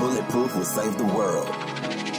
Bulletproof will save the world.